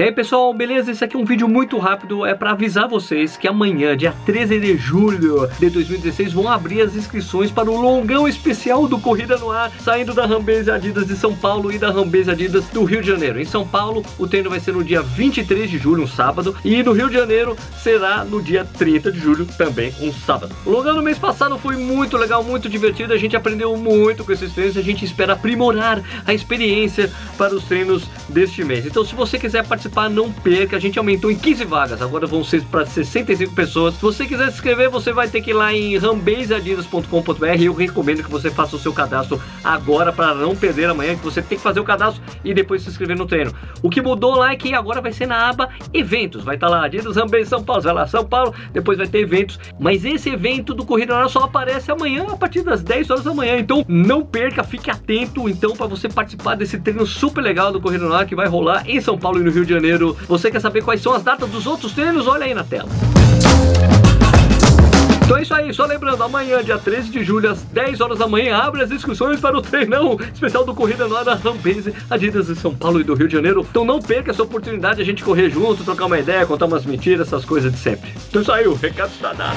E aí pessoal, beleza? Esse aqui é um vídeo muito rápido, é para avisar vocês que amanhã, dia 13 de julho de 2016, vão abrir as inscrições para o longão especial do Corrida no Ar, saindo da Rambase Adidas de São Paulo e da Rambase Adidas do Rio de Janeiro. Em São Paulo, o treino vai ser no dia 23 de julho, um sábado, e no Rio de Janeiro será no dia 30 de julho, também um sábado. O longão do mês passado foi muito legal, muito divertido, a gente aprendeu muito com esses treinos, a gente espera aprimorar a experiência para os treinos deste mês. Então se você quiser participar não perca. A gente aumentou em 15 vagas, agora vão ser para 65 pessoas. Se você quiser se inscrever, você vai ter que ir lá em rambaseadidas.com.br. Eu recomendo que você faça o seu cadastro agora para não perder amanhã, que você tem que fazer o cadastro e depois se inscrever no treino. O que mudou lá é que agora vai ser na aba eventos. Vai estar tá lá Adidas Rambase São Paulo, vai lá São Paulo, depois vai ter eventos. Mas esse evento do Corrida Hora só aparece amanhã a partir das 10 horas da manhã. Então não perca, fique atento então para você participar desse treino super legal do Corrida Que vai rolar em São Paulo e no Rio de Janeiro. Você quer saber quais são as datas dos outros treinos? Olha aí na tela. Então é isso aí, só lembrando, amanhã, dia 13 de julho, às 10 horas da manhã, abre as inscrições para o treinão especial do Corrida Ar da Rampage, Adidas de São Paulo e do Rio de Janeiro. Então não perca essa oportunidade de a gente correr junto, trocar uma ideia, contar umas mentiras, essas coisas de sempre. Então é isso aí, o recado está dado.